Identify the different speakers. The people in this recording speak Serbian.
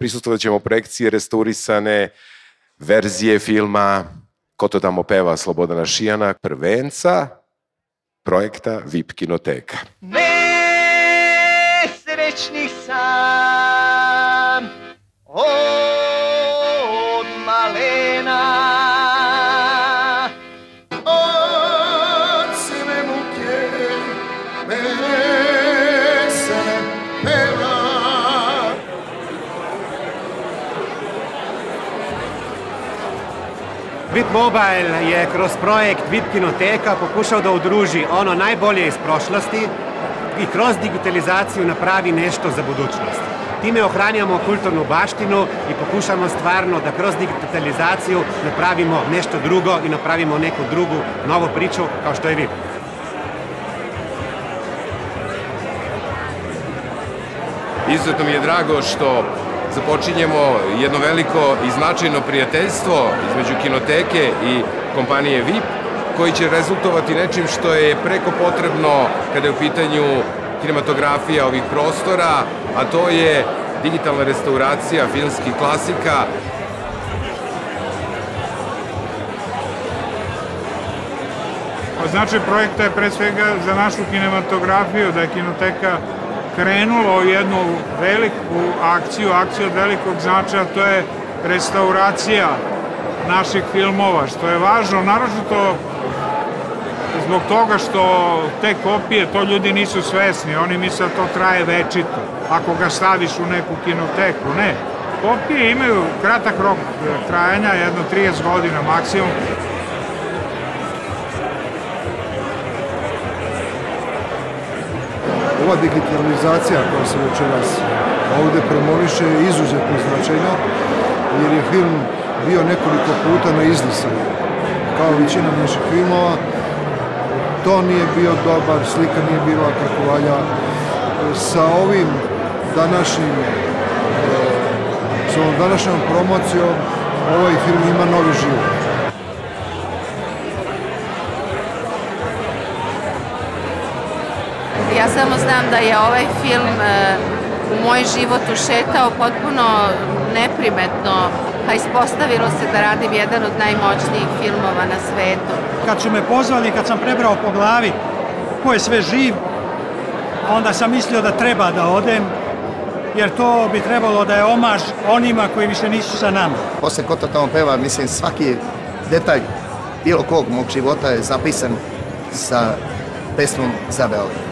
Speaker 1: Prisustovat ćemo projekcije restaurisane verzije filma Ko to tamo peva Slobodana Šijana, prvenca projekta VIP Kinoteka.
Speaker 2: Nesrećni sam od malena
Speaker 3: Od sine muke vesele
Speaker 4: VIP Mobile je kroz projekt VIP Kinoteka pokušao da udruži ono najbolje iz prošlosti i kroz digitalizaciju napravi nešto za budućnost. Time ohranjamo kulturnu baštinu i pokušamo stvarno da kroz digitalizaciju napravimo nešto drugo i napravimo neku drugu novu priču kao što je VIP.
Speaker 1: Izuzetno mi je drago što započinjemo jedno veliko i značajno prijateljstvo između kinoteke i kompanije VIP, koji će rezultovati nečim što je preko potrebno kada je u pitanju kinematografija ovih prostora, a to je digitalna restauracija filmskih klasika,
Speaker 5: Značaj projekta je pre svega za našu kinematografiju, da je kinoteka krenula u jednu veliku akciju, akciju od velikog značaja, to je restauracija naših filmova, što je važno, naročito zbog toga što te kopije, to ljudi nisu svesni, oni misle da to traje večito, ako ga staviš u neku kinoteku, ne. Kopije imaju kratak rok trajanja, jedno 30 godina maksimum,
Speaker 3: Ova digitalizacija koja se večeras ovde promoviše je izuzetno značajna jer je film bio nekoliko puta na izlisanju. Kao većina naših filmova, to nije bio dobar, slika nije bila kako valja. Sa ovim današnjim e, sa ovom današnjom promocijom ovaj film ima novi život.
Speaker 6: Ja samo znam da je ovaj film e, u moj život ušetao potpuno neprimetno, pa ispostavilo se da radim jedan od najmoćnijih filmova na svetu.
Speaker 7: Kad su me pozvali, kad sam prebrao po glavi ko je sve živ, onda sam mislio da treba da odem, jer to bi trebalo da je omaž onima koji više nisu sa nama.
Speaker 8: Posle ko to tamo peva, mislim, svaki detalj bilo kog mog života je zapisan sa pesmom za Beograd.